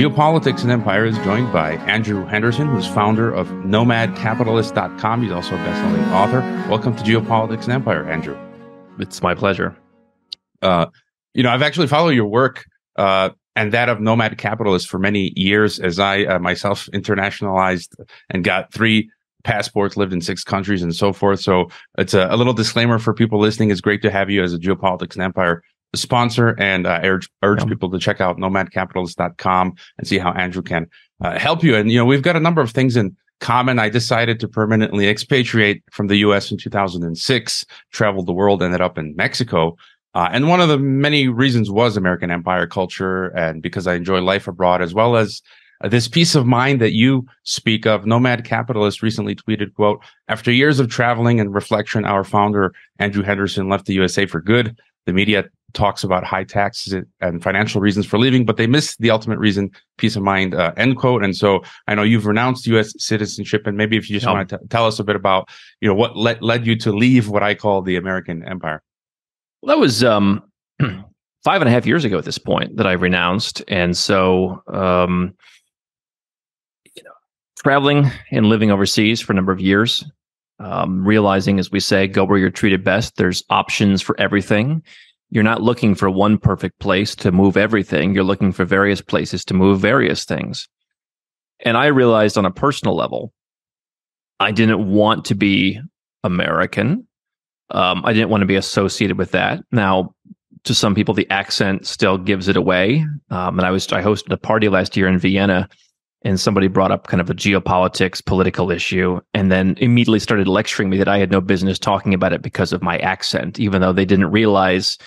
Geopolitics and Empire is joined by Andrew Henderson, who's founder of NomadCapitalist.com. He's also a best-selling author. Welcome to Geopolitics and Empire, Andrew. It's my pleasure. Uh, you know, I've actually followed your work uh, and that of Nomad Capitalist for many years as I uh, myself internationalized and got three passports, lived in six countries, and so forth. So it's a, a little disclaimer for people listening. It's great to have you as a Geopolitics and Empire sponsor and uh, urge urge yeah. people to check out nomadcapitalist.com and see how Andrew can uh, help you. And you know, we've got a number of things in common. I decided to permanently expatriate from the US in 2006, traveled the world, ended up in Mexico. Uh, and one of the many reasons was American empire culture and because I enjoy life abroad as well as uh, this peace of mind that you speak of. Nomad Capitalist recently tweeted, quote, after years of traveling and reflection, our founder, Andrew Henderson, left the USA for good. The media talks about high taxes and financial reasons for leaving, but they miss the ultimate reason, peace of mind, uh, end quote. And so I know you've renounced U.S. citizenship, and maybe if you just want to tell us a bit about, you know, what led, led you to leave what I call the American empire. Well, that was um, five and a half years ago at this point that I renounced. And so, um, you know, traveling and living overseas for a number of years, um, realizing, as we say, go where you're treated best. There's options for everything you're not looking for one perfect place to move everything. You're looking for various places to move various things. And I realized on a personal level, I didn't want to be American. Um, I didn't want to be associated with that. Now, to some people, the accent still gives it away. Um, and I was I hosted a party last year in Vienna, and somebody brought up kind of a geopolitics political issue, and then immediately started lecturing me that I had no business talking about it because of my accent, even though they didn't realize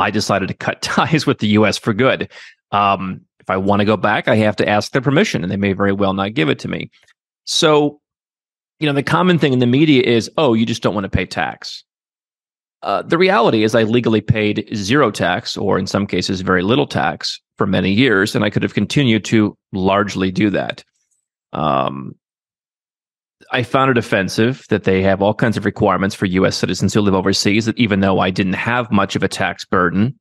I decided to cut ties with the US for good. Um, if I want to go back, I have to ask their permission, and they may very well not give it to me. So, you know, the common thing in the media is, oh, you just don't want to pay tax. Uh, the reality is, I legally paid zero tax, or in some cases, very little tax for many years, and I could have continued to largely do that. Um, I found it offensive that they have all kinds of requirements for US citizens who live overseas that even though I didn't have much of a tax burden,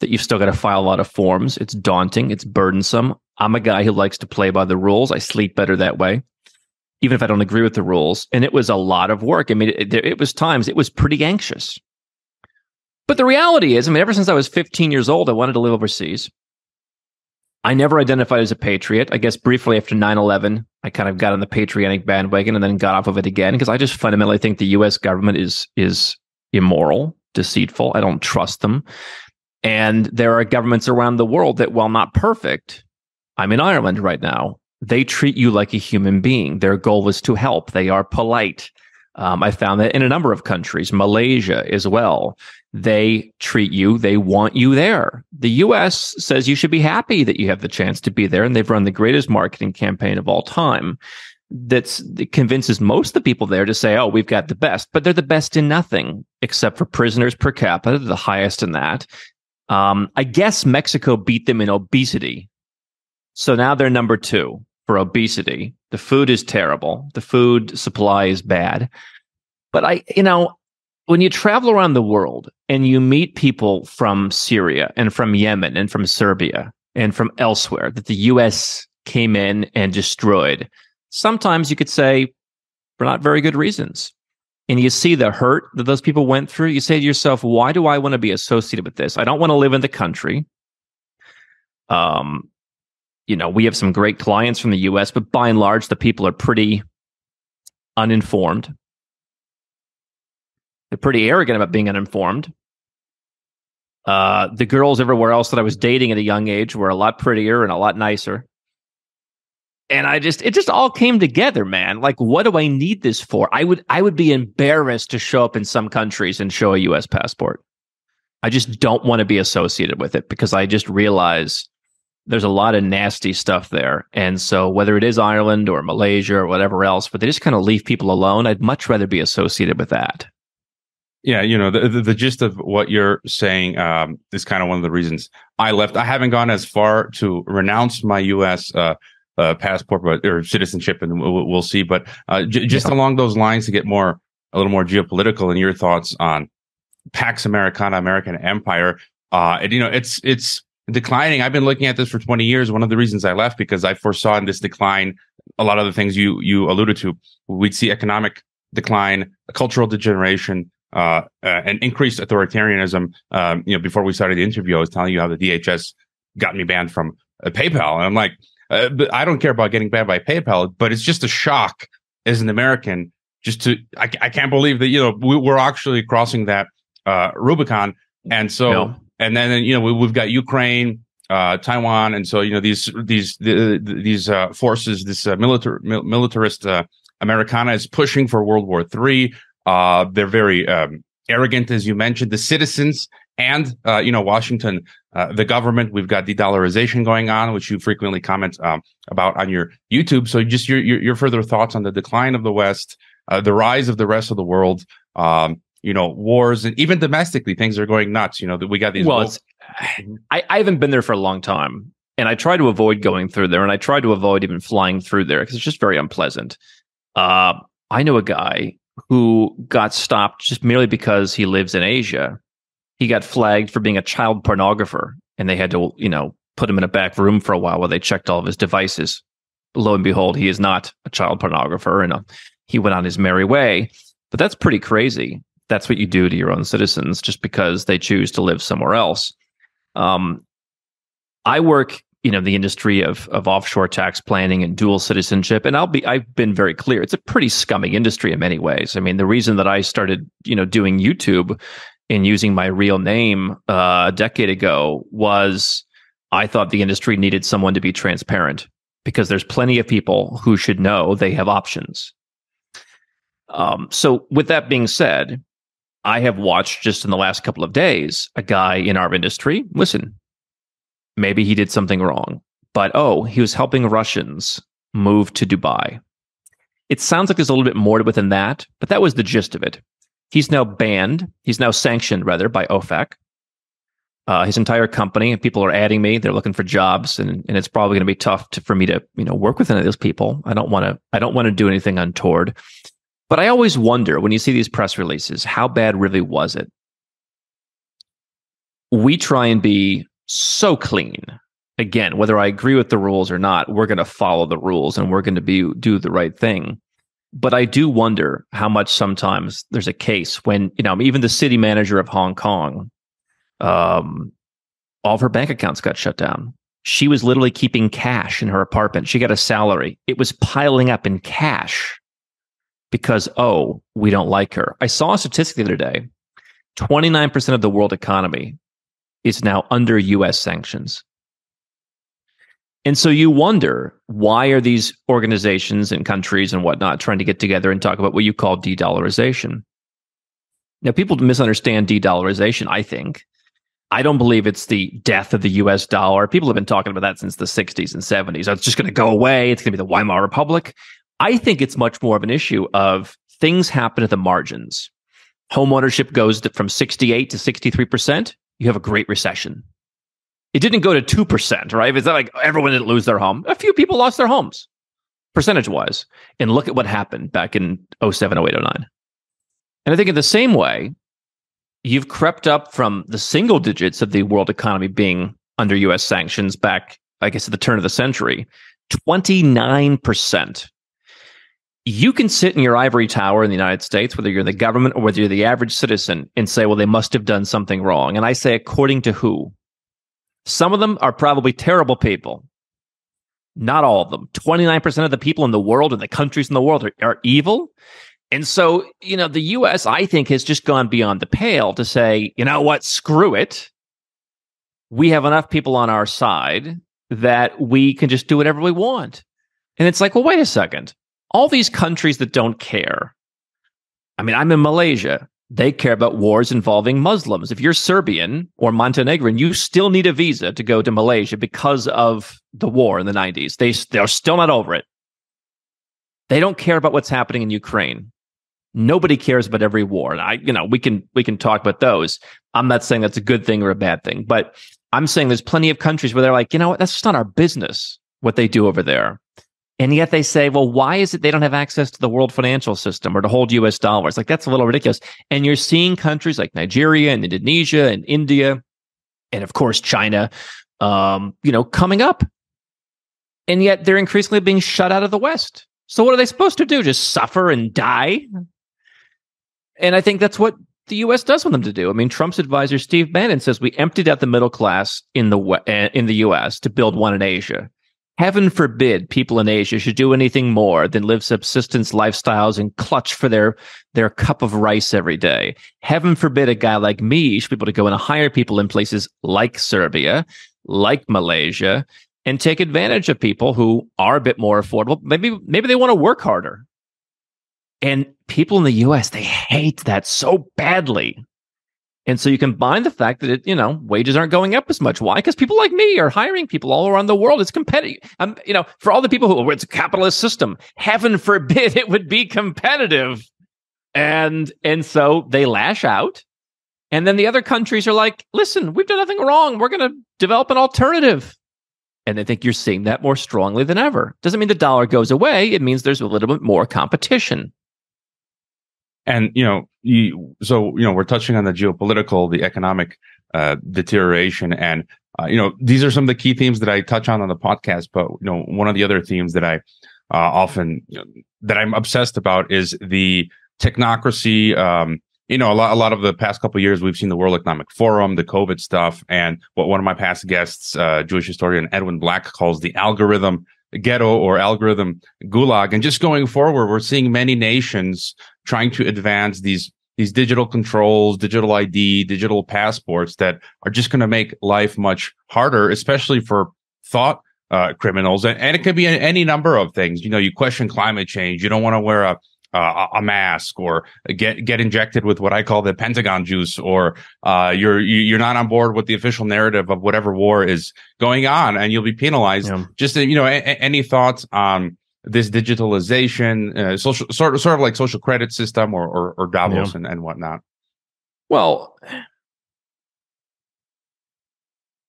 that you've still got to file a lot of forms. It's daunting, it's burdensome. I'm a guy who likes to play by the rules. I sleep better that way, even if I don't agree with the rules. And it was a lot of work. I mean, it, it was times it was pretty anxious. But the reality is, I mean, ever since I was 15 years old, I wanted to live overseas. I never identified as a patriot. I guess briefly after 9 11, I kind of got on the patriotic bandwagon and then got off of it again because I just fundamentally think the US government is is immoral, deceitful. I don't trust them. And there are governments around the world that, while not perfect, I'm in Ireland right now. They treat you like a human being. Their goal is to help. They are polite. Um, I found that in a number of countries, Malaysia as well they treat you, they want you there. The US says you should be happy that you have the chance to be there. And they've run the greatest marketing campaign of all time that's that convinces most of the people there to say, oh, we've got the best, but they're the best in nothing except for prisoners per capita, the highest in that. Um, I guess Mexico beat them in obesity. So now they're number two for obesity. The food is terrible. The food supply is bad. But I, you know, when you travel around the world and you meet people from Syria and from Yemen and from Serbia and from elsewhere that the US came in and destroyed, sometimes you could say for not very good reasons. And you see the hurt that those people went through. You say to yourself, why do I want to be associated with this? I don't want to live in the country. Um, you know, we have some great clients from the US, but by and large, the people are pretty uninformed they're pretty arrogant about being uninformed. Uh, the girls everywhere else that I was dating at a young age were a lot prettier and a lot nicer. And I just, it just all came together, man. Like, what do I need this for? I would, I would be embarrassed to show up in some countries and show a U.S. passport. I just don't want to be associated with it because I just realize there's a lot of nasty stuff there. And so whether it is Ireland or Malaysia or whatever else, but they just kind of leave people alone, I'd much rather be associated with that. Yeah, you know the, the, the gist of what you're saying um, is kind of one of the reasons I left. I haven't gone as far to renounce my U.S. Uh, uh, passport, but or citizenship, and we'll, we'll see. But uh, j- just yeah. along those lines, to get more a little more geopolitical, and your thoughts on Pax Americana, American Empire. Uh, and you know, it's it's declining. I've been looking at this for 20 years. One of the reasons I left because I foresaw in this decline a lot of the things you you alluded to. We'd see economic decline, cultural degeneration, uh, uh, and increased authoritarianism. Um, you know, before we started the interview, I was telling you how the DHS got me banned from uh, PayPal, and I'm like, uh, but I don't care about getting banned by PayPal, but it's just a shock as an American. Just to, I, I can't believe that you know we, are actually crossing that uh, Rubicon, and so, no. And then you know we, have got Ukraine, uh, Taiwan, and so you know these these the, these uh, forces, this uh, militar militarist uh, Americana is pushing for World War Three. Uh, they're very um, arrogant, as you mentioned. The citizens and uh, you know Washington, the government. We've got de-dollarization going on, which you frequently comment um, about on your YouTube. So, just your, your, your further thoughts on the decline of the West, the rise of the rest of the world. Um, you know, wars and even domestically, things are going nuts. You know, that we got these. Well, I, I haven't been there for a long time, and I try to avoid going through there, and I try to avoid even flying through there because it's just very unpleasant. Uh, I know a guy who got stopped just merely because he lives in Asia he got flagged for being a child pornographer and they had to, you know, put him in a back room for a while while they checked all of his devices. Lo and behold, he is not a child pornographer and uh, he went on his merry way. But that's pretty crazy. That's what you do to your own citizens just because they choose to live somewhere else. Um, I work, you know, the industry of of offshore tax planning and dual citizenship, and I'll be I've been very clear. It's a pretty scummy industry in many ways. I mean, the reason that I started, you know, doing YouTube in using my real name uh, a decade ago was I thought the industry needed someone to be transparent because there's plenty of people who should know they have options. Um, so, with that being said, I have watched just in the last couple of days a guy in our industry. Listen, maybe he did something wrong, but oh, he was helping Russians move to Dubai. It sounds like there's a little bit more to it than that, but that was the gist of it. He's now banned. He's now sanctioned, rather, by OFAC. Uh, his entire company, and people are adding me. They're looking for jobs, and, and it's probably going to be tough to, for me to you know work with any of those people. I don't want to. I don't want to do anything untoward. But I always wonder when you see these press releases, how bad really was it? We try and be so clean. Again, whether I agree with the rules or not, we're going to follow the rules and we're going to be do the right thing. But I do wonder how much sometimes there's a case when, you know, even the city manager of Hong Kong, um, all of her bank accounts got shut down. She was literally keeping cash in her apartment. She got a salary. It was piling up in cash because, oh, we don't like her. I saw a statistic the other day 29% of the world economy is now under US sanctions. And so you wonder why are these organizations and countries and whatnot trying to get together and talk about what you call de dollarization? Now, people misunderstand de dollarization, I think. I don't believe it's the death of the US dollar. People have been talking about that since the 60s and 70s. It's just going to go away. It's going to be the Weimar Republic. I think it's much more of an issue of things happen at the margins. Homeownership goes from 68 to 63%. You have a great recession. It didn't go to 2%, right? It's not like everyone didn't lose their home. A few people lost their homes, percentage wise. And look at what happened back in 07, 08, 09. And I think in the same way, you've crept up from the single digits of the world economy being under US sanctions back, I guess, at the turn of the century, 29%. You can sit in your ivory tower in the United States, whether you're in the government or whether you're the average citizen, and say, well, they must have done something wrong. And I say, according to who? Some of them are probably terrible people. Not all of them. 29% of the people in the world and the countries in the world are, are evil. And so, you know, the US, I think, has just gone beyond the pale to say, you know what, screw it. We have enough people on our side that we can just do whatever we want. And it's like, well, wait a second. All these countries that don't care. I mean, I'm in Malaysia they care about wars involving Muslims. If you're Serbian or Montenegrin, you still need a visa to go to Malaysia because of the war in the 90s. They, they're still not over it. They don't care about what's happening in Ukraine. Nobody cares about every war. And I, you know, we can we can talk about those. I'm not saying that's a good thing or a bad thing, but I'm saying there's plenty of countries where they're like, you know what, that's just not our business what they do over there. And yet they say, well, why is it they don't have access to the world financial system or to hold US dollars? Like that's a little ridiculous. And you're seeing countries like Nigeria and Indonesia and India, and of course, China, um, you know, coming up. And yet they're increasingly being shut out of the West. So what are they supposed to do? Just suffer and die? And I think that's what the U.S. does want them to do. I mean, Trump's advisor Steve Bannon says we emptied out the middle class in the eh, in the U.S. to build one in Asia. Heaven forbid people in Asia should do anything more than live subsistence lifestyles and clutch for their their cup of rice every day. Heaven forbid a guy like me should be able to go and hire people in places like Serbia, like Malaysia, and take advantage of people who are a bit more affordable. Maybe maybe they want to work harder. And people in the US, they hate that so badly. And so you combine the fact that it, you know, wages aren't going up as much. Why? Because people like me are hiring people all around the world. It's competitive. I'm, um, you know, for all the people who oh, it's a capitalist system, heaven forbid it would be competitive. And and so they lash out. And then the other countries are like, listen, we've done nothing wrong. We're going to develop an alternative. And I think you're seeing that more strongly than ever. Doesn't mean the dollar goes away. It means there's a little bit more competition. And you know, you so you know, we're touching on the geopolitical, the economic uh, deterioration, and uh, you know, these are some of the key themes that I touch on on the podcast. But you know, one of the other themes that I uh, often you know, that I'm obsessed about is the technocracy. Um, you know, a lot, a lot of the past couple years, we've seen the World Economic Forum, the COVID stuff, and what one of my past guests, uh, Jewish historian Edwin Black, calls the algorithm ghetto or algorithm gulag. And just going forward, we're seeing many nations trying to advance these these digital controls, digital ID, digital passports that are just going to make life much harder, especially for thought uh, criminals. And, and it could be any number of things. You know, you question climate change. You don't want to wear a uh, a mask or get get injected with what I call the Pentagon juice, or uh, you're you're not on board with the official narrative of whatever war is going on, and you'll be penalized. Yeah. Just you know, a, any thoughts on this digitalization, uh, social sort of sort of like social credit system or or, or Davos yeah. and, and whatnot? Well,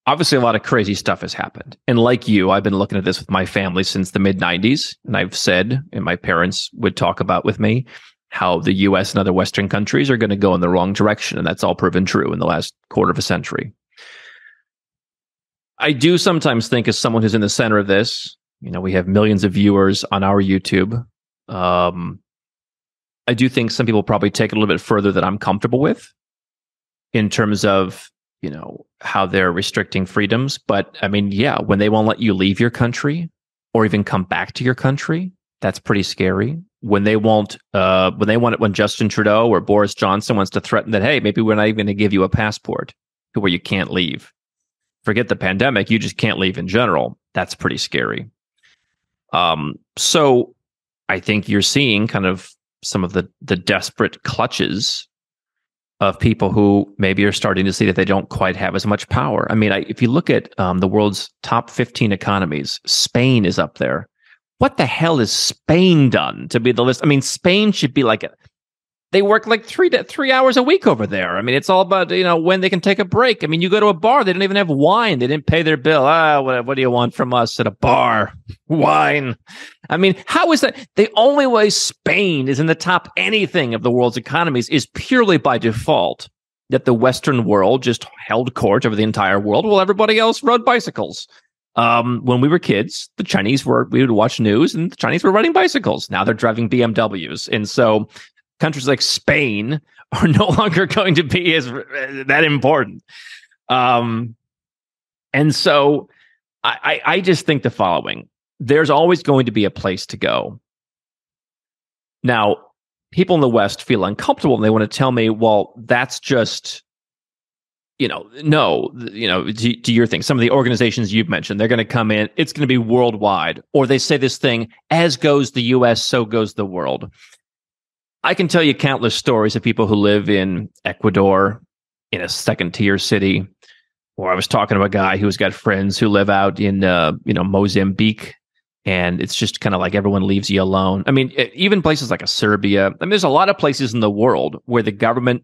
obviously a lot of crazy stuff has happened. And like you, I've been looking at this with my family since the mid 90s. And I've said, and my parents would talk about with me, how the US and other Western countries are going to go in the wrong direction. And that's all proven true in the last quarter of a century. I do sometimes think, as someone who's in the center of this, you know, we have millions of viewers on our YouTube. Um, I do think some people probably take it a little bit further than I'm comfortable with in terms of you know how they're restricting freedoms. But i mean yeah when they won't let you leave your country or even come back to your country that's pretty scary. When they won't uh when they want it when justin trudeau or boris johnson wants to threaten that hey maybe we're not even going to give you a passport to where you can't leave. Forget the pandemic you just can't leave in general. That's pretty scary um so i think you're seeing kind of some of the the desperate clutches of people who maybe are starting to see that they don't quite have as much power. I mean, I, if you look at um, the world's top 15 economies, Spain is up there. What the hell is Spain done to be the list? I mean, Spain should be like a, they work like three to three hours a week over there. I mean, it's all about you know when they can take a break. I mean, you go to a bar, they don't even have wine. They didn't pay their bill. Ah, what, what do you want from us at a bar? Wine. I mean, how is that? The only way Spain is in the top anything of the world's economies is purely by default that the Western world just held court over the entire world while everybody else rode bicycles. Um, when we were kids, the Chinese were, we would watch news and the Chinese were riding bicycles. Now they're driving BMWs. And so countries like Spain are no longer going to be as that important. Um, and so I, I just think the following there's always going to be a place to go. Now, people in the West feel uncomfortable and they want to tell me, well, that's just, you know, no, you know, do, do your thing. Some of the organizations you've mentioned, they're going to come in, it's going to be worldwide. Or they say this thing, as goes the US, so goes the world. I can tell you countless stories of people who live in Ecuador, in a second tier city. Or I was talking to a guy who's got friends who live out in, uh, you know, Mozambique, and it's just kind of like everyone leaves you alone. I mean, even places like a Serbia. I mean, there's a lot of places in the world where the government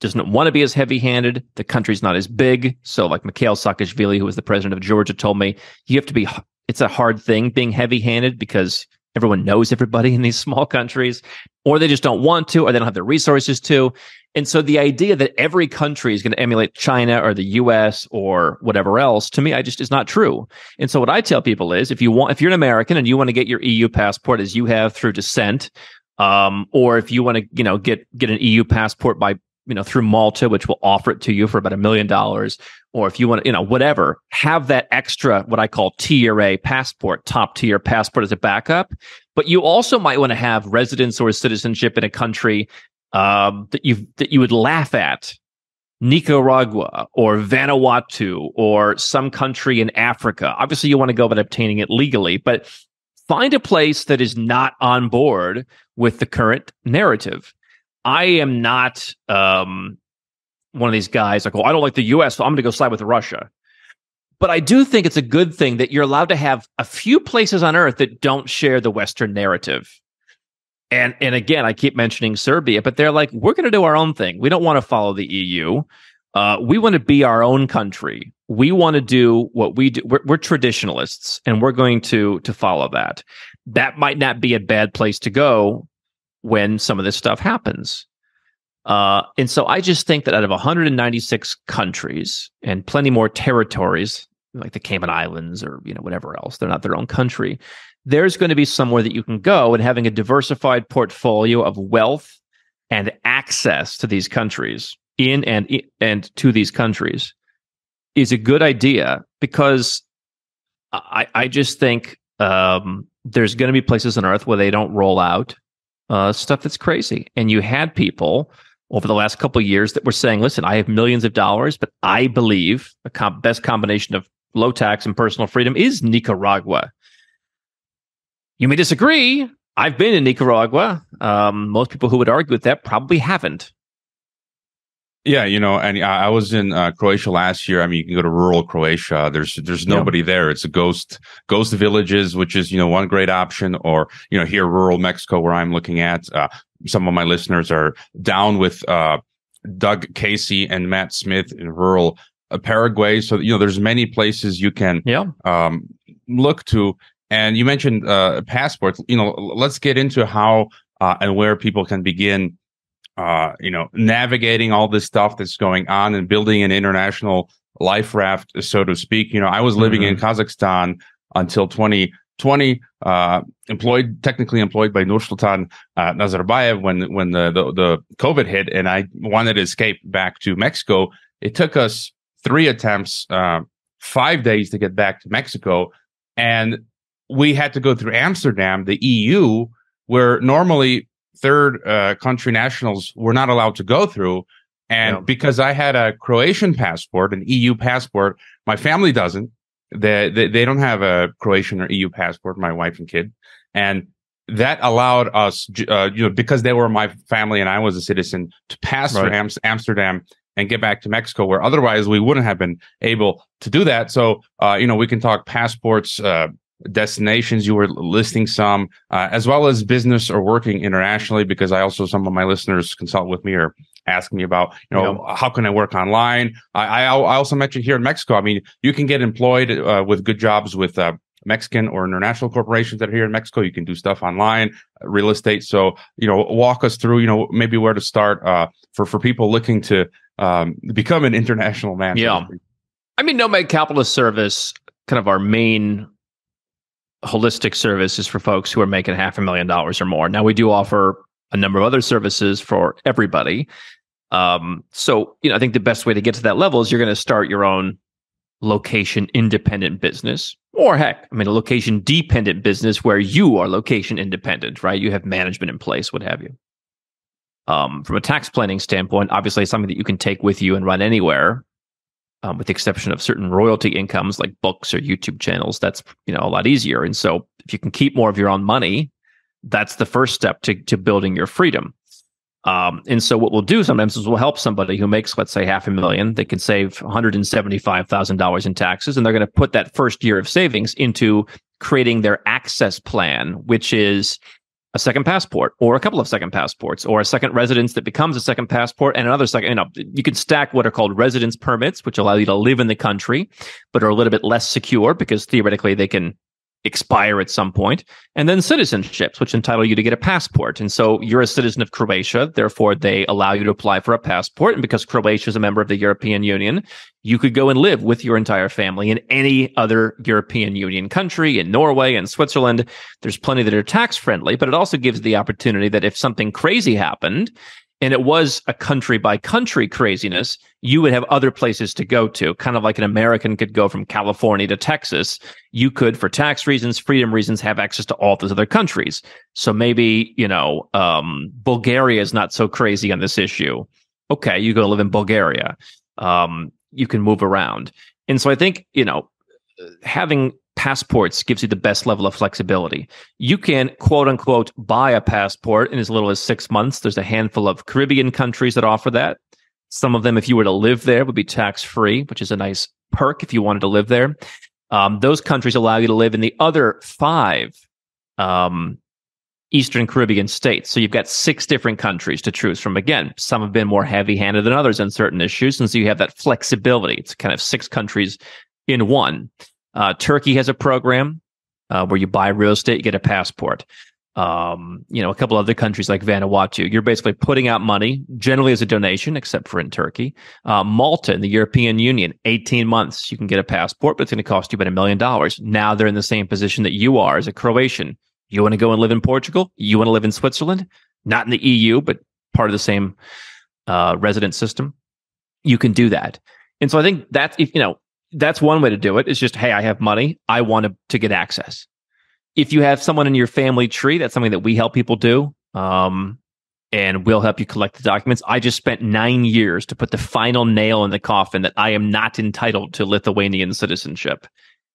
doesn't want to be as heavy-handed. The country's not as big. So, like Mikhail Saakashvili, who was the president of Georgia, told me, you have to be. It's a hard thing being heavy-handed because everyone knows everybody in these small countries, or they just don't want to, or they don't have the resources to. And so the idea that every country is going to emulate China or the US or whatever else, to me, I just is not true. And so what I tell people is if you want, if you're an American and you want to get your EU passport as you have through descent, um, or if you want to, you know, get get an EU passport by you know through Malta, which will offer it to you for about a million dollars, or if you want to, you know, whatever, have that extra what I call tier A passport, top tier passport as a backup. But you also might want to have residence or citizenship in a country um, that you that you would laugh at, Nicaragua or Vanuatu or some country in Africa. Obviously, you want to go about obtaining it legally, but find a place that is not on board with the current narrative. I am not um, one of these guys like, oh, I don't like the US, so I'm going to go side with Russia. But I do think it's a good thing that you're allowed to have a few places on earth that don't share the Western narrative. And and again, I keep mentioning Serbia, but they're like, we're going to do our own thing. We don't want to follow the EU. Uh, we want to be our own country. We want to do what we do. We're, we're traditionalists, and we're going to to follow that. That might not be a bad place to go when some of this stuff happens. Uh, and so I just think that out of 196 countries and plenty more territories, like the Cayman Islands or you know whatever else, they're not their own country. There's going to be somewhere that you can go, and having a diversified portfolio of wealth and access to these countries in and and to these countries is a good idea because I I just think um, there's going to be places on Earth where they don't roll out uh, stuff that's crazy. And you had people over the last couple years that were saying, listen, I have millions of dollars, but I believe the com- best combination of low tax and personal freedom is Nicaragua. You may disagree. I've been in Nicaragua. Um, most people who would argue with that probably haven't. Yeah, you know, and I was in uh, Croatia last year. I mean, you can go to rural Croatia. There's there's nobody yeah. there. It's a ghost ghost villages, which is you know one great option. Or you know here rural Mexico, where I'm looking at. Uh, some of my listeners are down with uh, Doug Casey and Matt Smith in rural uh, Paraguay. So you know there's many places you can yeah. um, look to. And you mentioned uh, passports. You know, let's get into how uh, and where people can begin uh, you know, navigating all this stuff that's going on and building an international life raft, so to speak. You know, I was living mm-hmm. in Kazakhstan until 2020, uh, employed, technically employed by Nursultan uh, Nazarbayev when, when the, the, the COVID hit and I wanted to escape back to Mexico. It took us three attempts, uh, five days to get back to Mexico. And we had to go through Amsterdam, the EU, where normally third uh, country nationals were not allowed to go through. And yeah. because I had a Croatian passport, an EU passport, my family doesn't. They, they, they don't have a Croatian or EU passport. My wife and kid, and that allowed us, uh, you know, because they were my family and I was a citizen, to pass right. through Am- Amsterdam and get back to Mexico, where otherwise we wouldn't have been able to do that. So, uh, you know, we can talk passports, uh, destinations you were listing some uh, as well as business or working internationally because i also some of my listeners consult with me or ask me about you know yeah. how can i work online? I, I, I also mentioned here in mexico. I mean you can get employed uh, with good jobs with uh, mexican or international corporations that are here in mexico. You can do stuff online uh, real estate. So you know walk us through you know maybe where to start uh, for for people looking to um, become an international man yeah. i mean nomad capitalist service kind of our main holistic services for folks who are making half a million dollars or more. Now we do offer a number of other services for everybody. Um, so you know, I think the best way to get to that level is you're going to start your own location independent business, or heck, I mean, a location dependent business where you are location independent, right? You have management in place, what have you. Um, from a tax planning standpoint, obviously, something that you can take with you and run anywhere um, with the exception of certain royalty incomes like books or YouTube channels. That's you know a lot easier. And so if you can keep more of your own money, that's the first step to to building your freedom. Um, and so what we'll do sometimes is we'll help somebody who makes, let's say, half a million. They can save $175,000 in taxes, and they're going to put that first year of savings into creating their access plan, which is a second passport or a couple of second passports or a second residence that becomes a second passport and another second you know you can stack what are called residence permits which allow you to live in the country but are a little bit less secure because theoretically they can expire at some point, and then citizenships, which entitle you to get a passport. And so you're a citizen of Croatia, therefore they allow you to apply for a passport. And because Croatia is a member of the European Union, you could go and live with your entire family in any other European Union country, in Norway and Switzerland. There's plenty that are tax friendly, but it also gives the opportunity that if something crazy happened, and it was a country by country craziness, you would have other places to go to. Kind of like an American could go from California to Texas. You could, for tax reasons, freedom reasons, have access to all those other countries. So maybe, you know, um, Bulgaria is not so crazy on this issue. Okay, you go live in Bulgaria. Um, you can move around. And so I think, you know, having passports gives you the best level of flexibility. You can quote unquote buy a passport in as little as six months. There's a handful of Caribbean countries that offer that. Some of them, if you were to live there, would be tax free, which is a nice perk if you wanted to live there. Um, those countries allow you to live in the other five um, Eastern Caribbean states. So you've got six different countries to choose from. Again, some have been more heavy handed than others on certain issues. And so you have that flexibility. It's kind of six countries in one. Uh, Turkey has a program uh, where you buy real estate, you get a passport. Um, you know, a couple other countries like Vanuatu, you're basically putting out money, generally as a donation, except for in Turkey. Uh, Malta in the European Union, 18 months, you can get a passport, but it's going to cost you about a million dollars. Now they're in the same position that you are as a Croatian. You want to go and live in Portugal? You want to live in Switzerland? Not in the EU, but part of the same uh, resident system. You can do that. And so I think that's if you know that's one way to do it. it. Is just hey, I have money, I want to, to get access. If you have someone in your family tree, that's something that we help people do. Um, and we'll help you collect the documents. I just spent nine years to put the final nail in the coffin that I am not entitled to Lithuanian citizenship.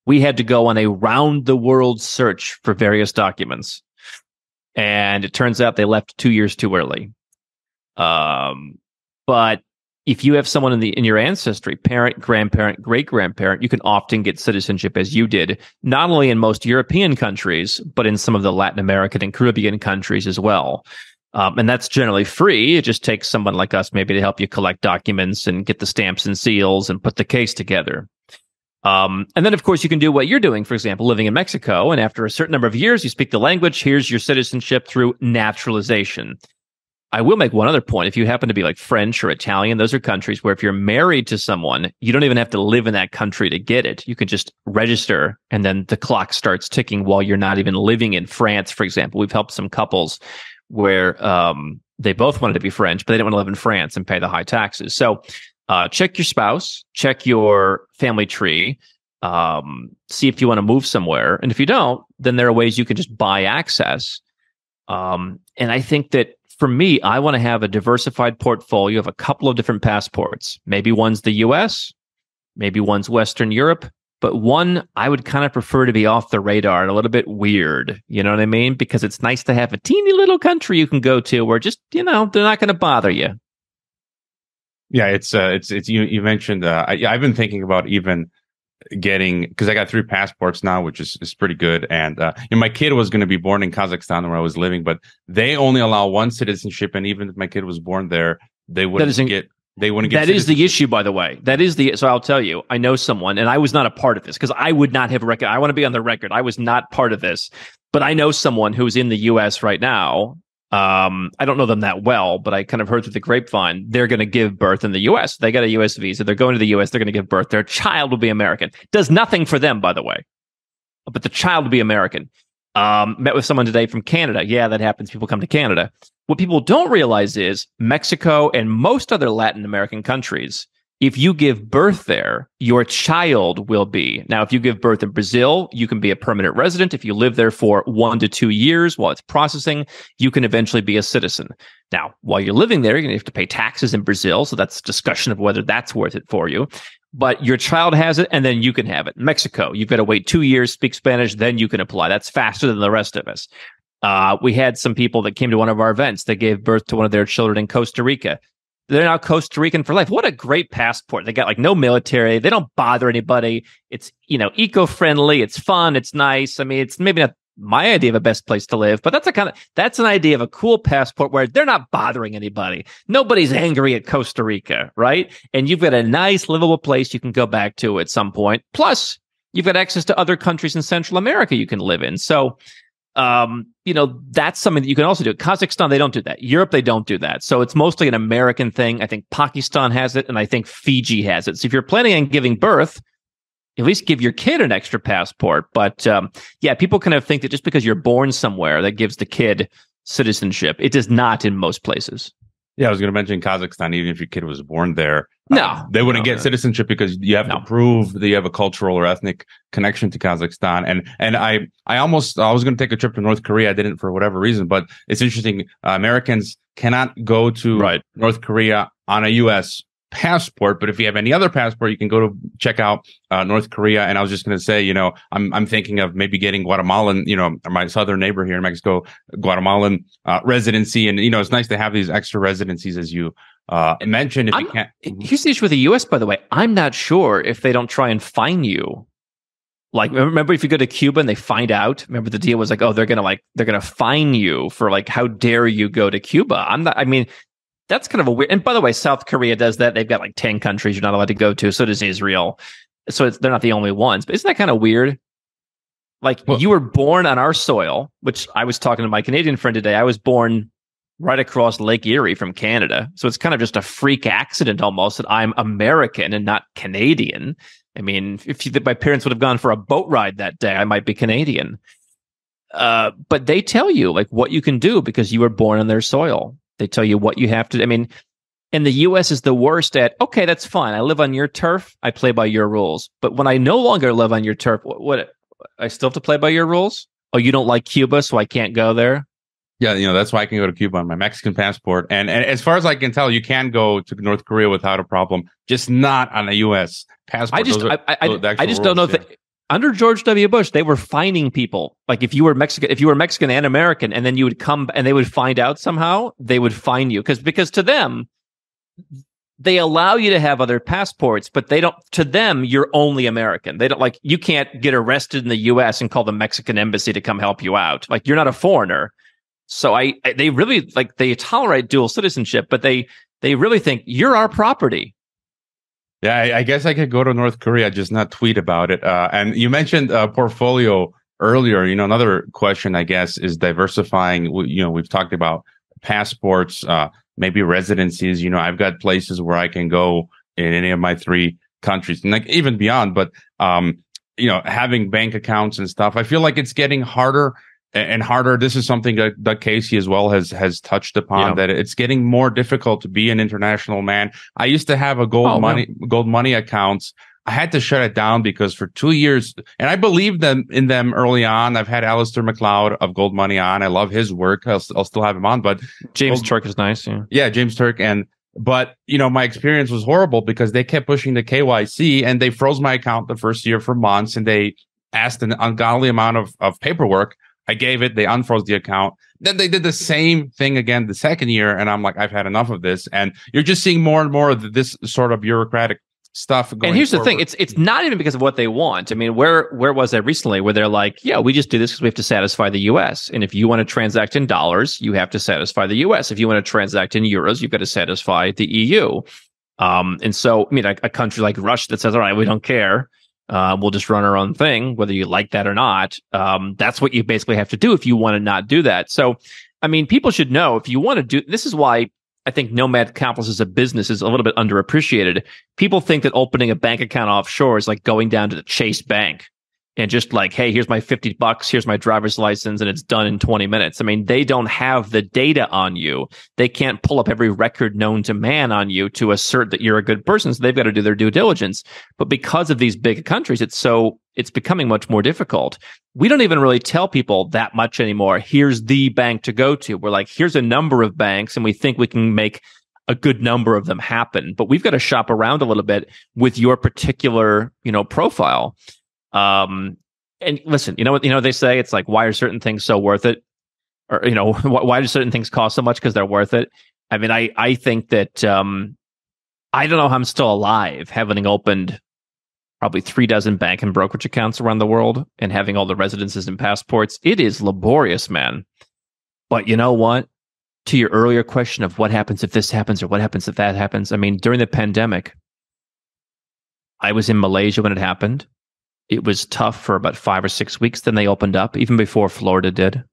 We had to go on a round the world search for various documents. And it turns out they left two years too early. Um, but if you have someone in the in your ancestry, parent, grandparent, great grandparent, you can often get citizenship as you did, not only in most European countries, but in some of the Latin American and Caribbean countries as well. Um, and that's generally free. It just takes someone like us maybe to help you collect documents and get the stamps and seals and put the case together. Um, and then, of course, you can do what you're doing, for example, living in Mexico. And after a certain number of years, you speak the language. Here's your citizenship through naturalization. I will make one other point. If you happen to be like French or Italian, those are countries where if you're married to someone, you don't even have to live in that country to get it. You can just register and then the clock starts ticking while you're not even living in France, for example. We've helped some couples where um, they both wanted to be French, but they didn't want to live in France and pay the high taxes. So uh, check your spouse, check your family tree, um, see if you want to move somewhere. And if you don't, then there are ways you can just buy access. Um, and I think that for me, I want to have a diversified portfolio of a couple of different passports. Maybe one's the US, maybe one's Western Europe, but one I would kind of prefer to be off the radar and a little bit weird. You know what I mean? Because it's nice to have a teeny little country you can go to where just, you know, they're not going to bother you. Yeah, it's uh, it's it's you. You mentioned uh, I, I've been thinking about even getting because I got three passports now, which is, is pretty good. And uh, and my kid was going to be born in Kazakhstan where I was living, but they only allow one citizenship, and even if my kid was born there, they wouldn't get. They wouldn't get. That is the issue, by the way. That is the. So I'll tell you, I know someone, and I was not a part of this because I would not have record. I want to be on the record. I was not part of this, but I know someone who's in the U.S. right now um, I don't know them that well, but I kind of heard through the grapevine they're going to give birth in the U.S. They got a U.S. visa. They're going to the U.S. They're going to give birth. Their child will be American. Does nothing for them, by the way, but the child will be American. Um, met with someone today from Canada. Yeah, that happens. People come to Canada. What people don't realize is Mexico and most other Latin American countries if you give birth there, your child will be. Now, if you give birth in Brazil, you can be a permanent resident. If you live there for one to two years while it's processing, you can eventually be a citizen. Now, while you're living there, you're going to have to pay taxes in Brazil. So that's discussion of whether that's worth it for you. But your child has it and then you can have it. Mexico, you've got to wait two years, speak Spanish, then you can apply. That's faster than the rest of us. Uh, we had some people that came to one of our events that gave birth to one of their children in Costa Rica they're now Costa Rican for life. What a great passport. They got like no military. They don't bother anybody. It's, you know, eco-friendly. It's fun. It's nice. I mean, it's maybe not my idea of a best place to live, but that's a kind of, that's an idea of a cool passport where they're not bothering anybody. Nobody's angry at Costa Rica, right? And you've got a nice livable place you can go back to at some point. Plus you've got access to other countries in Central America you can live in. So, um, you know, that's something that you can also do. Kazakhstan, they don't do that. Europe, they don't do that. So it's mostly an American thing. I think Pakistan has it, and I think Fiji has it. So if you're planning on giving birth, at least give your kid an extra passport. But um, yeah, people kind of think that just because you're born somewhere, that gives the kid citizenship. It does not in most places. Yeah, I was going to mention Kazakhstan. Even if your kid was born there, no, uh, they wouldn't no, get no. citizenship because you have No. to prove that you have a cultural or ethnic connection to Kazakhstan. And and I I almost I was going to take a trip to North Korea. I didn't for whatever reason, but it's interesting. Uh, Americans cannot go to Right. North Korea on a U.S. passport, but if you have any other passport, you can go to check out uh, North Korea. And I was just going to say, you know, I'm I'm thinking of maybe getting Guatemalan, you know, my southern neighbor here in Mexico, Guatemalan uh, residency, and you know, it's nice to have these extra residencies as you uh, mentioned. If I'm- can't, Here's the issue with the US, by the way. I'm not sure if they don't try and fine you. Like, remember if you go to Cuba and they find out? Remember the deal was like, oh, they're gonna like they're gonna fine you for like how dare you go to Cuba? I'm not. I mean, that's kind of a weird. And by the way, South Korea does that. They've got like ten countries you're not allowed to go to. So does Israel. So it's, they're not the only ones. But isn't that kind of weird? Like Well- you were born on our soil, which I was talking to my Canadian friend today. I was born right across Lake Erie from Canada. So it's kind of just a freak accident almost that I'm American and not Canadian. I mean, if you, my parents would have gone for a boat ride that day, I might be Canadian. Uh, but they tell you like what you can do because you were born on their soil. They tell you what you have to. I mean, and the U.S. is the worst at. Okay, that's fine. I live on your turf. I play by your rules. But when I no longer live on your turf, what, what I still have to play by your rules? Oh, you don't like Cuba, so I can't go there. Yeah, you know that's why I can go to Cuba on my Mexican passport, and and as far as I can tell, you can go to North Korea without a problem, just not on a U.S. passport. I just, are- I, I, I, just don't know rules, if under George W. Bush they were fining people. Like if you were Mexican, if you were Mexican and American, and then you would come and they would find out somehow, they would fine you because because to them they allow you to have other passports, but they don't. To them, you're only American. They don't like you can't get arrested in the U.S. and call the Mexican embassy to come help you out. Like you're not a foreigner. So I, I they really like they tolerate dual citizenship, but they they really think you're our property. Yeah, I, I guess I could go to North Korea, just not tweet about it. Uh, and you mentioned uh, portfolio earlier. You know, another question, I guess, is diversifying. You know, we've talked about passports, uh, maybe residencies. You know, I've got places where I can go in any of my three countries, and like even beyond. But um, you know, having bank accounts and stuff, I feel like it's getting harder and harder. This is something that, that Casey as well has has touched upon Yeah. that it's getting more difficult to be an international man. I used to have a gold Oh, wow. money gold money accounts. I had to shut it down because for two years, and I believed them in them early on. I've had Alasdair Macleod of Gold Money on. I love his work. I'll, I'll still have him on, but James Well, Turk is nice. Yeah. yeah, James Turk and but you know my experience was horrible because they kept pushing the KYC and they froze my account the first year for months and they asked an ungodly amount of, of paperwork. I gave it, they unfroze the account. Then they did the same thing again the second year, and I'm like, I've had enough of this. And you're just seeing more and more of this sort of bureaucratic stuff. Going and here's the thing it's it's not even because of what they want i mean where where was that recently where they're like yeah we just do this because we have to satisfy the us and if you want to transact in dollars you have to satisfy the us if you want to transact in euros you've got to satisfy the eu um, and so i mean a, a country like russia that says all right we don't care uh, we'll just run our own thing whether you like that or not. Um, that's what you basically have to do if you want to not do that. So i mean people should know if you want to do this is why I think Nomad Capitalist as a business is a little bit underappreciated. People think that opening a bank account offshore is like going down to the Chase Bank and just like, hey, here's my 50 bucks, here's my driver's license, and it's done in 20 minutes. I mean, they don't have the data on you. They can't pull up every record known to man on you to assert that you're a good person. So they've got to do their due diligence. But because of these big countries, it's so it's becoming much more difficult. We don't even really tell people that much anymore. Here's the bank to go to. We're like, here's a number of banks, and we think we can make a good number of them happen. But we've got to shop around a little bit with your particular, you know, profile. Um, and listen, you know what, you know, they say it's like, why are certain things so worth it? Or, you know, why, why do certain things cost so much? Because they're worth it. I mean, I, I think that, um, I don't know how I'm still alive having opened probably three dozen bank and brokerage accounts around the world and having all the residences and passports. It is laborious, man. But you know what? To your earlier question of what happens if this happens or what happens if that happens, I mean, during the pandemic, I was in Malaysia when it happened it was tough for about five or six weeks. Then they opened up, even before Florida did.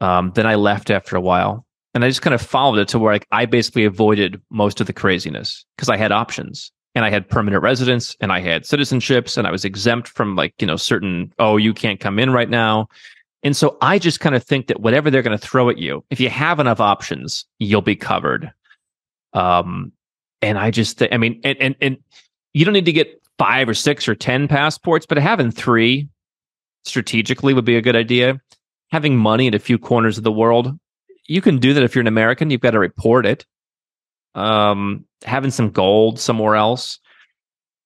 Um, then I left after a while, and I just kind of followed it to where like I basically avoided most of the craziness because I had options and I had permanent residence and I had citizenships and I was exempt from like you know certain oh you can't come in right now. And so I just kind of think that whatever they're going to throw at you, if you have enough options, you'll be covered. Um, and I just, th- I mean, and, and, and you don't need to get five or six or 10 passports, but having three strategically would be a good idea. Having money in a few corners of the world, you can do that if you're an American. You've got to report it. Um, having some gold somewhere else.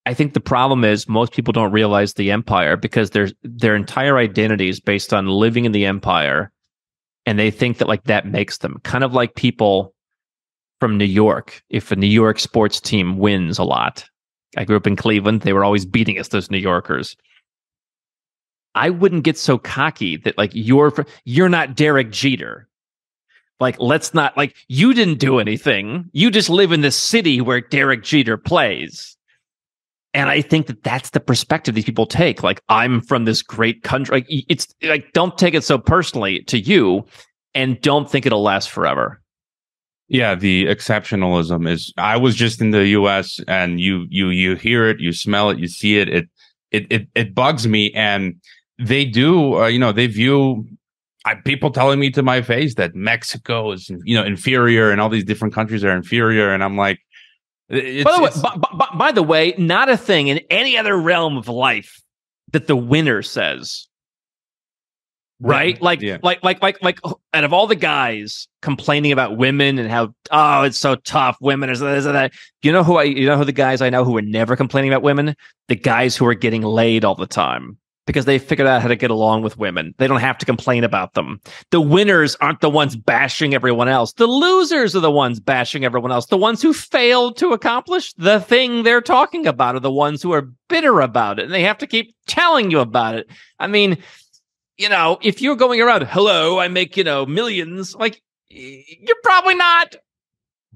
I think the problem is most people don't realize the empire because their their entire identity is based on living in the empire, and they think that like that makes them kind of like people from New York. If a New York sports team wins a lot, I grew up in Cleveland. They were always beating us, those New Yorkers. I wouldn't get so cocky that like you're you're not Derek Jeter. Like let's not like you didn't do anything. You just live in the city where Derek Jeter plays. And I think that that's the perspective these people take. Like I'm from this great country. Like it's like don't take it so personally to you, and don't think it'll last forever. Yeah, the exceptionalism is. I was just in the U.S. and you you you hear it, you smell it, you see it. It it it, it bugs me, and they do. Uh, you know, they view I, people telling me to my face that Mexico is you know inferior, and all these different countries are inferior, and I'm like. by the way, by the way, not a thing in any other realm of life that the winner says right? Like, yeah. like, like, like, like, out oh, of all the guys complaining about women and how oh it's so tough, women is this that. You know who I? You know who the guys I know who are never complaining about women? The guys who are getting laid all the time because they figured out how to get along with women. They don't have to complain about them. The winners aren't the ones bashing everyone else. The losers are the ones bashing everyone else. The ones who failed to accomplish the thing they're talking about are the ones who are bitter about it and they have to keep telling you about it. I mean, you know, if you're going around, hello, I make, you know, millions, like you're probably not.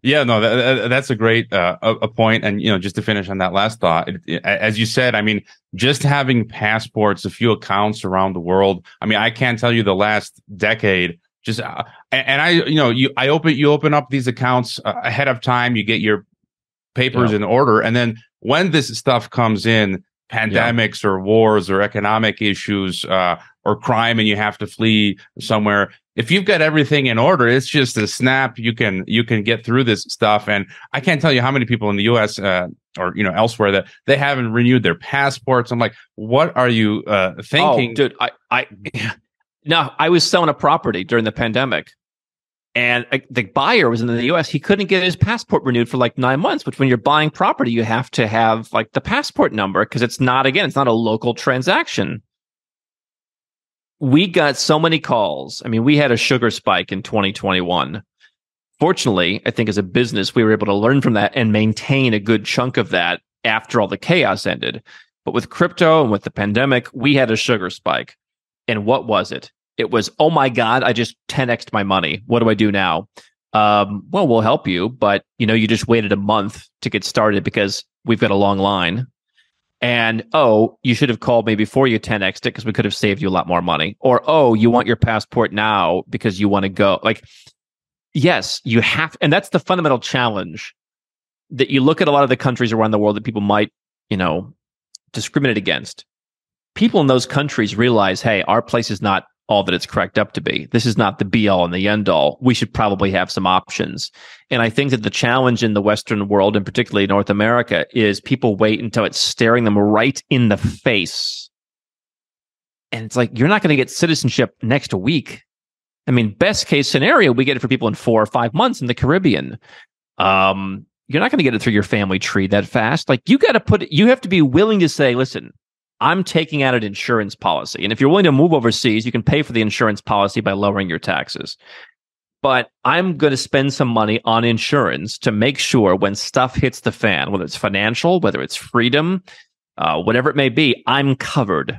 Yeah, no, that, that's a great uh, a, point. And you know, just to finish on that last thought, it, it, as you said, I mean, just having passports, a few accounts around the world. I mean, I can't tell you the last decade. Just uh, and, I, you know, you I open you open up these accounts uh, ahead of time. You get your papers yeah. in order, and then when this stuff comes in, pandemics yeah. or wars or economic issues uh, or crime and you have to flee somewhere. If you've got everything in order it's just a snap. You can you can get through this stuff. And i can't tell you how many people in the us uh, or you know elsewhere that they haven't renewed their passports. I'm like what are you uh, thinking? oh, dude i i no i was selling a property during the pandemic. And uh, the buyer was in the US. He couldn't get his passport renewed for like nine months, which when you're buying property, you have to have like the passport number because it's not, again, it's not a local transaction. We got so many calls. I mean, we had a sugar spike in 2021. Fortunately, I think as a business, we were able to learn from that and maintain a good chunk of that after all the chaos ended. But with crypto and with the pandemic, we had a sugar spike. And what was it? It was, oh my God, I just 10xed my money. What do I do now? Um, well, we'll help you, but you know, you just waited a month to get started because we've got a long line. And oh, you should have called me before you 10xed it because we could have saved you a lot more money. Or oh, you want your passport now because you want to go. Like, yes, you have, and that's the fundamental challenge that you look at a lot of the countries around the world that people might, you know, discriminate against. People in those countries realize, hey, our place is not all that it's cracked up to be. This is not the be all and the end all. We should probably have some options. And I think that the challenge in the Western world, and particularly North America, is people wait until it's staring them right in the face. And it's like, you're not going to get citizenship next week. I mean, best case scenario, we get it for people in four or five months in the Caribbean. Um, you're not going to get it through your family tree that fast. Like you got to put it, you have to be willing to say, listen, I'm taking out an insurance policy. And if you're willing to move overseas, you can pay for the insurance policy by lowering your taxes. But I'm going to spend some money on insurance to make sure when stuff hits the fan, whether it's financial, whether it's freedom, uh, whatever it may be, I'm covered.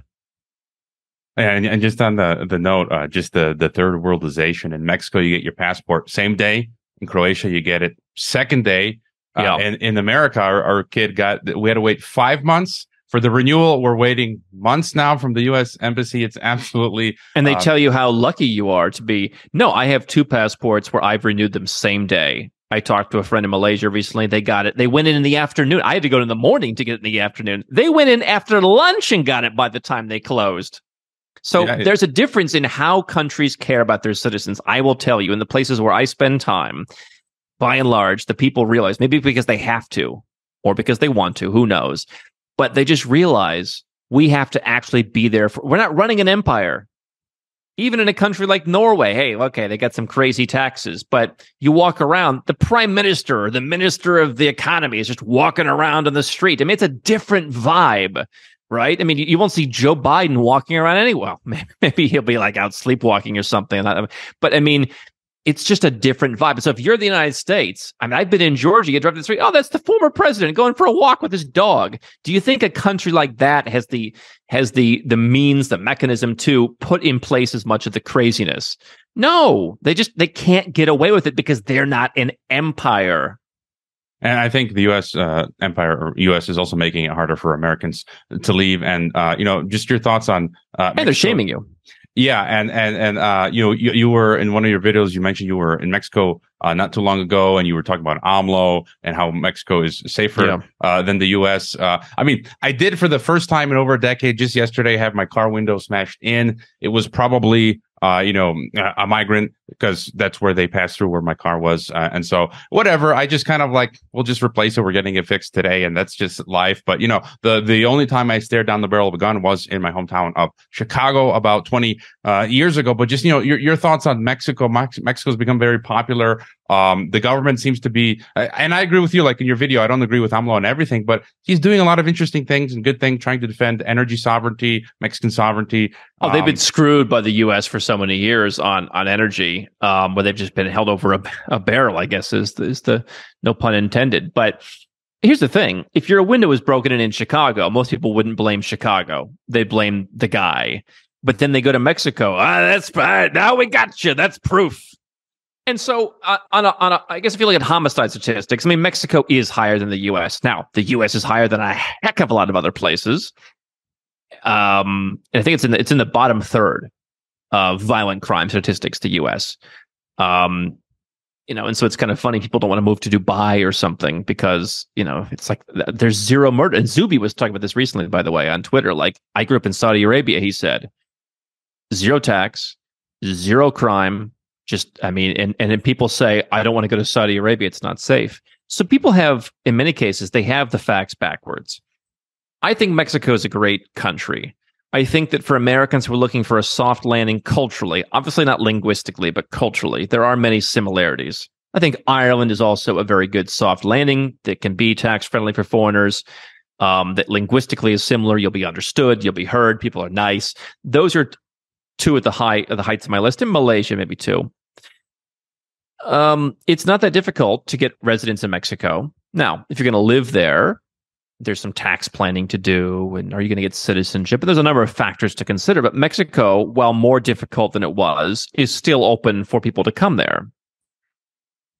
And, and just on the the note, uh, just the the third worldization in Mexico, you get your passport same day. In Croatia, you get it second day. Uh, yeah. And in America, our, our kid got we had to wait five months for the renewal, we're waiting months now from the U.S. embassy. It's absolutely and they uh, tell you how lucky you are to be. No, I have two passports where I've renewed them same day. I talked to a friend in Malaysia recently. They got it. They went in in the afternoon. I had to go in the morning to get it in the afternoon. They went in after lunch and got it by the time they closed. So yeah, there's a difference in how countries care about their citizens. I will tell you, in the places where I spend time, by and large, the people realize maybe because they have to or because they want to, who knows, but they just realize we have to actually be there. For, we're not running an empire. Even in a country like Norway, hey, okay, they got some crazy taxes, but you walk around, the prime minister or the minister of the economy is just walking around on the street. I mean, it's a different vibe right? I mean, you, won't see Joe Biden walking around anywhere. Maybe, maybe he'll be like out sleepwalking or something. But I mean, it's just a different vibe. So if you're the United States, I mean, I've been in Georgia, you drive the street, oh, that's the former president going for a walk with his dog. Do you think a country like that has the has the the means, the mechanism to put in place as much of the craziness? No, they just they can't get away with it because they're not an empire. And I think the U.S. Uh, empire or U.S. is also making it harder for Americans to leave. And uh, you know, just your thoughts on. Uh, and they're shaming you. Yeah, and and and uh, you know, you, you were in one of your videos. You mentioned you were in Mexico uh, not too long ago, and you were talking about AMLO and how Mexico is safer yeah. uh, than the U.S. Uh, I mean, I did for the first time in over a decade just yesterday have my car window smashed in. It was probably uh, you know, a migrant because that's where they passed through where my car was. Uh, and so whatever, I just kind of like, we'll just replace it. We're getting it fixed today. And that's just life. But you know, the, the only time I stared down the barrel of a gun was in my hometown of Chicago about 20 uh, years ago. But just, you know, your, your thoughts on Mexico. Mex- Mexico's become very popular. Um, the government seems to be, and I agree with you, like in your video, I don't agree with AMLO and everything, but he's doing a lot of interesting things and good things, trying to defend energy sovereignty, Mexican sovereignty. Oh, they've been um, screwed by the U.S. for so many years on on energy, um, where they've just been held over a, a barrel. I guess is the, is the no pun intended. But here's the thing: if your window is broken in in Chicago, most people wouldn't blame Chicago; they blame the guy. But then they go to Mexico. Ah, that's bad. Now we got you. That's proof. And so, uh, on, a, on a, I guess if you look at homicide statistics, I mean, Mexico is higher than the U.S. Now, the U.S. is higher than a heck of a lot of other places. Um, I think it's in the, it's in the bottom third of violent crime statistics. The U.S. Um, you know, and so it's kind of funny. People don't want to move to Dubai or something because you know it's like there's zero murder. And Zuby was talking about this recently, by the way, on Twitter. Like, I grew up in Saudi Arabia. He said, zero tax, zero crime just, I mean, and, and then people say, I don't want to go to Saudi Arabia. It's not safe. So people have, in many cases, they have the facts backwards. I think Mexico is a great country. I think that for Americans who are looking for a soft landing culturally, obviously not linguistically, but culturally, there are many similarities. I think Ireland is also a very good soft landing that can be tax friendly for foreigners. Um, that linguistically is similar. You'll be understood. You'll be heard. People are nice. Those are two at the high at the heights of my list. In Malaysia, maybe two. Um, it's not that difficult to get residence in Mexico. Now, if you're going to live there, there's some tax planning to do. And are you going to get citizenship? And there's a number of factors to consider. But Mexico, while more difficult than it was, is still open for people to come there.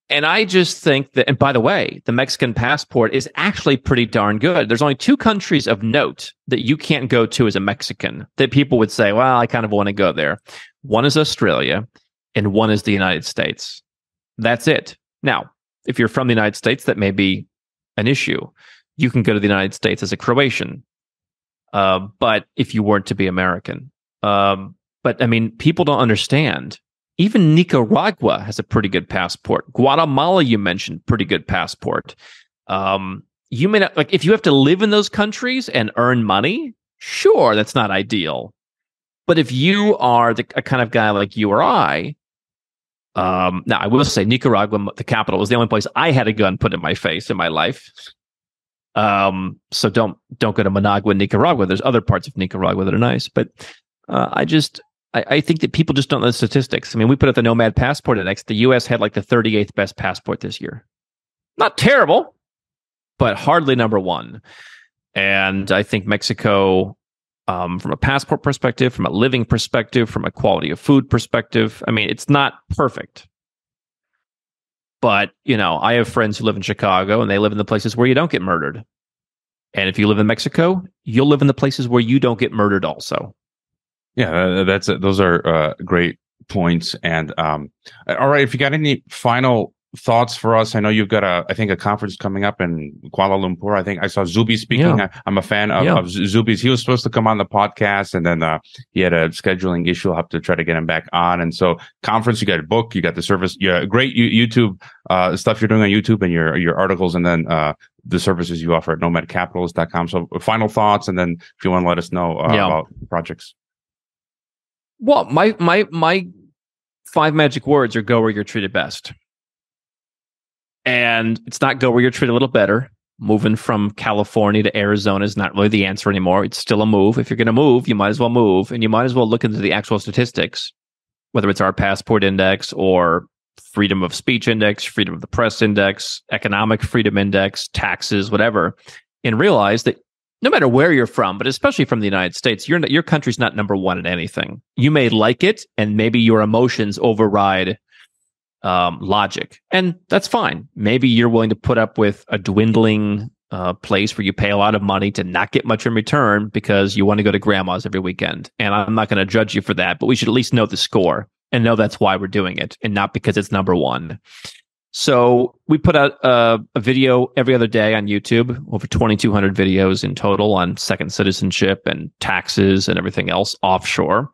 And I just think that, and by the way, the Mexican passport is actually pretty darn good. There's only two countries of note that you can't go to as a Mexican that people would say, well, I kind of want to go there. One is Australia and one is the United States. That's it. Now, if you're from the United States, that may be an issue. You can go to the United States as a Croatian, uh, but if you weren't to be American, um, but I mean, people don't understand. Even Nicaragua has a pretty good passport. Guatemala, you mentioned, pretty good passport. Um, you may not like if you have to live in those countries and earn money. Sure, that's not ideal. But if you are the a kind of guy like you or I um, now, I will say Nicaragua, the capital, was the only place I had a gun put in my face in my life. Um, so don't don't go to Managua, Nicaragua. There's other parts of Nicaragua that are nice, but uh, I just I, I, think that people just don't know the statistics. I mean, we put up the Nomad Passport Index. The U.S. had like the 38th best passport this year. Not terrible, but hardly number one. And I think Mexico um, from a passport perspective, from a living perspective, from a quality of food perspective. I mean, it's not perfect. But, you know, I have friends who live in Chicago and they live in the places where you don't get murdered. And if you live in Mexico, you'll live in the places where you don't get murdered also. Yeah, that's those are uh, great points. And um, all right, if you got any final thoughts for us? I know you've got a, I think, a conference coming up in Kuala Lumpur. I think I saw Zuby speaking. Yeah. I, am a fan of, yeah. of, Zuby's. He was supposed to come on the podcast, and then uh, he had a scheduling issue. I'll have to try to get him back on. And so, conference, you got a book, you got the service, yeah, great YouTube uh, stuff you're doing on YouTube, and your your articles, and then uh, the services you offer at nomadcapitalist.com. So, final thoughts, and then if you want to let us know uh, yeah. about projects. Well, my my my five magic words are go where you're treated best. And it's not go where you're treated a little better. Moving from California to Arizona is not really the answer anymore. It's still a move. If you're going to move, you might as well move and you might as well look into the actual statistics, whether it's our passport index or freedom of speech index, freedom of the press index, economic freedom index, taxes, whatever, and realize that no matter where you're from, but especially from the United States, your your country's not number one at anything. You may like it, and maybe your emotions override um, logic, and that's fine. Maybe you're willing to put up with a dwindling uh, place where you pay a lot of money to not get much in return because you want to go to grandma's every weekend. And I'm not going to judge you for that, but we should at least know the score and know that's why we're doing it, and not because it's number one. So we put out a, a, video every other day on YouTube, over 2,200 videos in total on second citizenship and taxes and everything else offshore.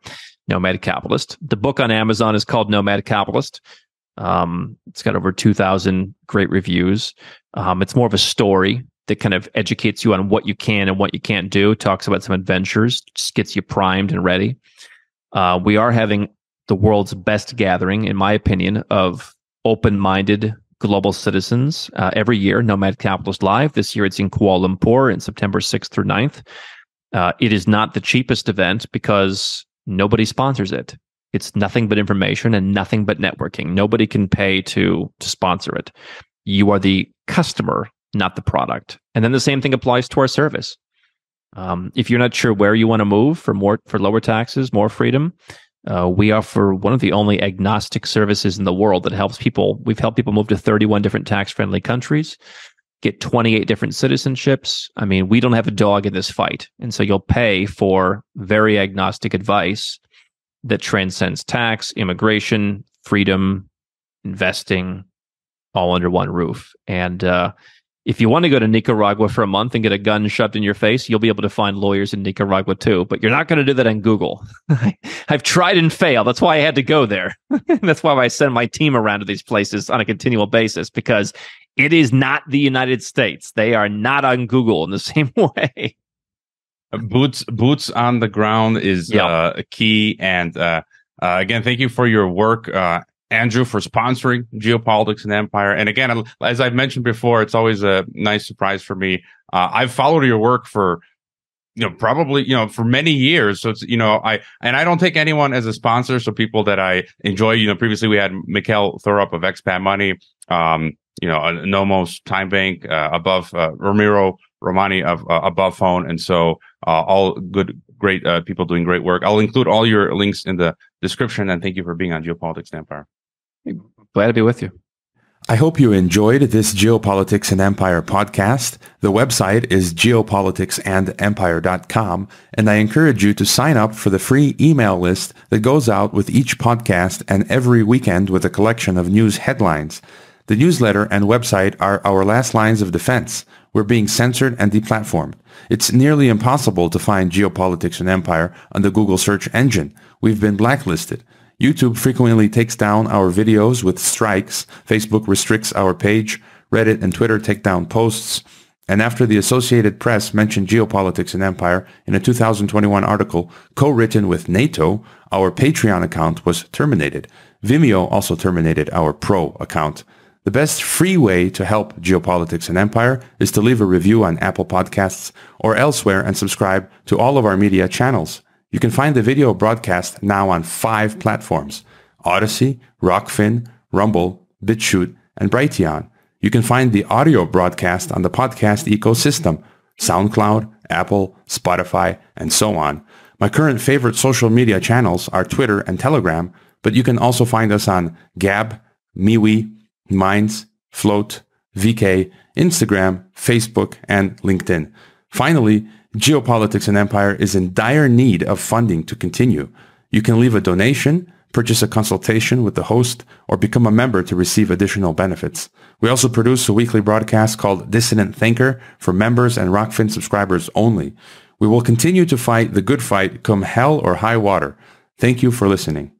Nomad Capitalist. The book on Amazon is called Nomad Capitalist. Um, it's got over 2,000 great reviews. Um, it's more of a story that kind of educates you on what you can and what you can't do. Talks about some adventures, just gets you primed and ready. Uh, we are having the world's best gathering, in my opinion, of open minded global citizens uh, every year, Nomad Capitalist Live. This year it's in Kuala Lumpur in September 6th through 9th. Uh, it is not the cheapest event because nobody sponsors it. It's nothing but information and nothing but networking. Nobody can pay to to sponsor it. You are the customer, not the product. And then the same thing applies to our service. Um, if you're not sure where you want to move for more for lower taxes, more freedom, uh, we offer one of the only agnostic services in the world that helps people. We've helped people move to 31 different tax friendly countries, get 28 different citizenships. I mean, we don't have a dog in this fight. And so you'll pay for very agnostic advice that transcends tax, immigration, freedom, investing, all under one roof. And uh, if you want to go to Nicaragua for a month and get a gun shoved in your face, you'll be able to find lawyers in Nicaragua too. But you're not going to do that on Google. I've tried and failed. That's why I had to go there. That's why I send my team around to these places on a continual basis because it is not the United States. They are not on Google in the same way. Boots boots on the ground is yep. uh, key. And uh, uh, again, thank you for your work uh, Andrew for sponsoring Geopolitics and Empire. And again, as I've mentioned before, it's always a nice surprise for me. Uh, I've followed your work for, you know, probably, you know, for many years. So it's, you know, I, and I don't take anyone as a sponsor. So people that I enjoy, you know, previously we had Mikkel Thorup of Expat Money, um, you know, Nomos Time Bank, uh, above, uh, Ramiro Romani of uh, above phone. And so, uh, all good, great, uh, people doing great work. I'll include all your links in the description and thank you for being on Geopolitics and Empire. Glad to be with you. I hope you enjoyed this Geopolitics and Empire podcast. The website is geopoliticsandempire.com, and I encourage you to sign up for the free email list that goes out with each podcast and every weekend with a collection of news headlines. The newsletter and website are our last lines of defense. We're being censored and deplatformed. It's nearly impossible to find Geopolitics and Empire on the Google search engine. We've been blacklisted. YouTube frequently takes down our videos with strikes. Facebook restricts our page. Reddit and Twitter take down posts. And after the Associated Press mentioned geopolitics and empire in a 2021 article co-written with NATO, our Patreon account was terminated. Vimeo also terminated our Pro account. The best free way to help geopolitics and empire is to leave a review on Apple Podcasts or elsewhere and subscribe to all of our media channels. You can find the video broadcast now on five platforms, Odysee, Rokfin, Rumble, BitChute, and Brighteon. You can find the audio broadcast on the podcast ecosystem, SoundCloud, Apple, Spotify, and so on. My current favorite social media channels are Twitter and Telegram, but you can also find us on Gab, MeWe, Minds, Flote, VK, Instagram, Facebook, and LinkedIn. Finally, Geopolitics and Empire is in dire need of funding to continue. You can leave a donation, purchase a consultation with the host, or become a member to receive additional benefits. We also produce a weekly broadcast called Dissident Thinker for members and Rokfin subscribers only. We will continue to fight the good fight come hell or high water. Thank you for listening.